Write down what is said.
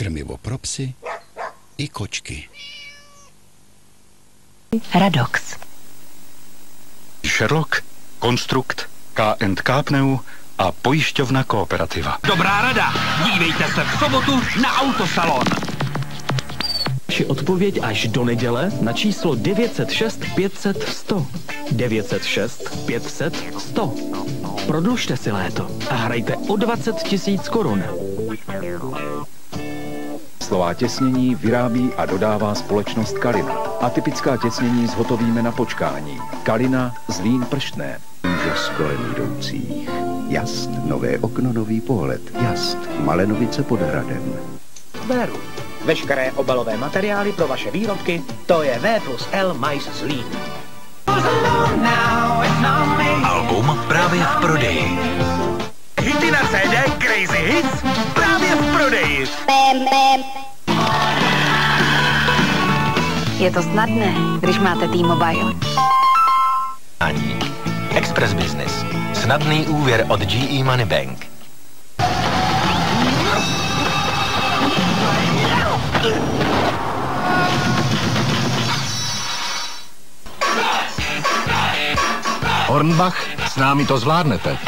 Krmivo pro psy i kočky. Radox. Sherlock, Konstrukt, K&K Pneu a pojišťovna Kooperativa. Dobrá rada, dívejte se v sobotu na Autosalon. Vaši odpověď až do neděle na číslo 906 500 100. 906 500 100. Prodlužte si léto a hrajte o 20 tisíc korun. Slová těsnění vyrábí a dodává společnost Kalina. Atypická těsnění zhotovíme na počkání. Kalina Zlín prštné. Úžas kolem jdoucích. Jast, nové okno, nový pohled. Jast, Malenovice pod hradem. Veru. Veškeré obalové materiály pro vaše výrobky, to je V plus L Mais Zlín. Album právě v prodeji. Hity na CD Crazy Hits právě v prodeji. Je to snadné, když máte T-Mobile. Ani. Express Business. Snadný úvěr od GE Money Bank. Hornbach, s námi to zvládnete.